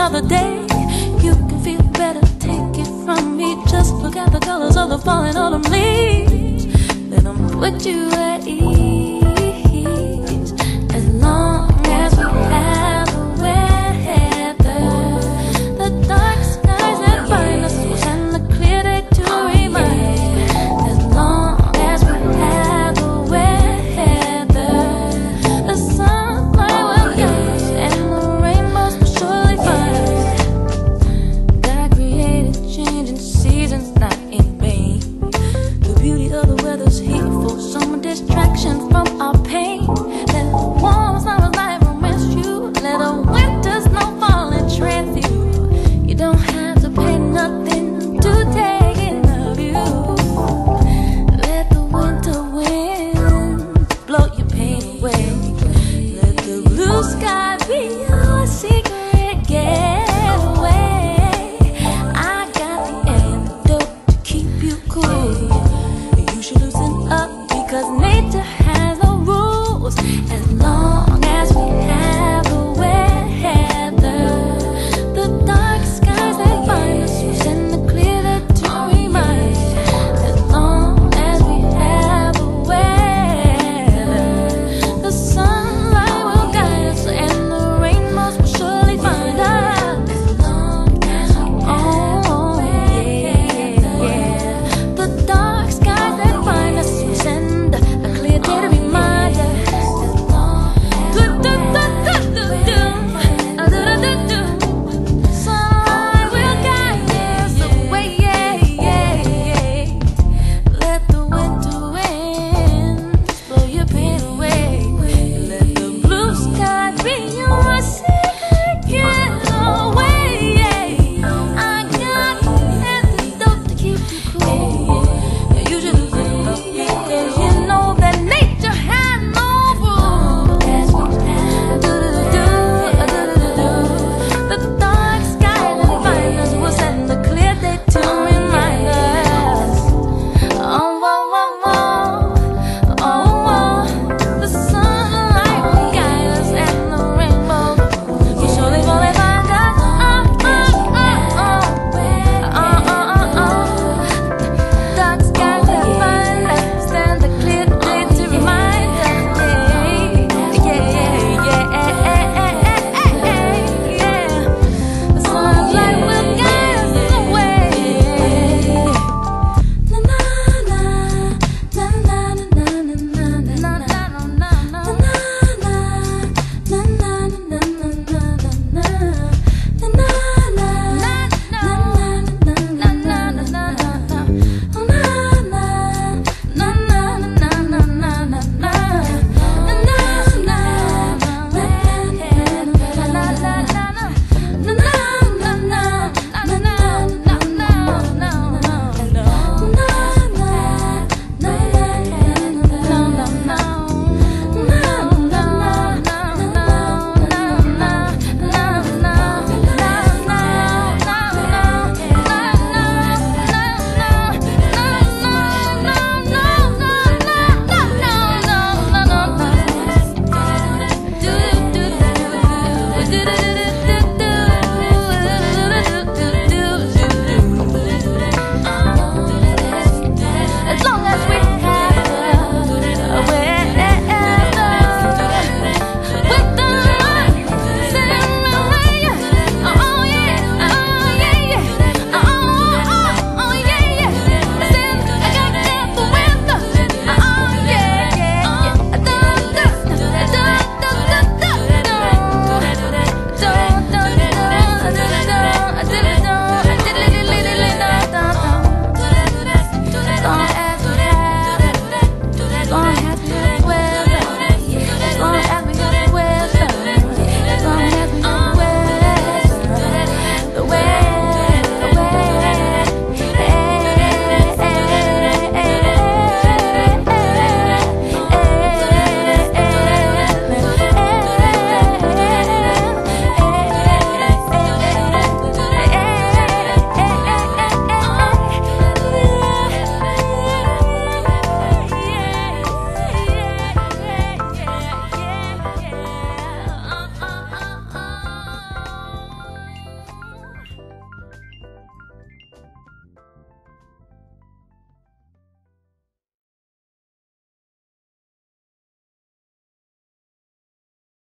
another day. You can feel better, take it from me. Just look at the colors of the falling autumn leaves. Then I'm put you at ease. भी आशिक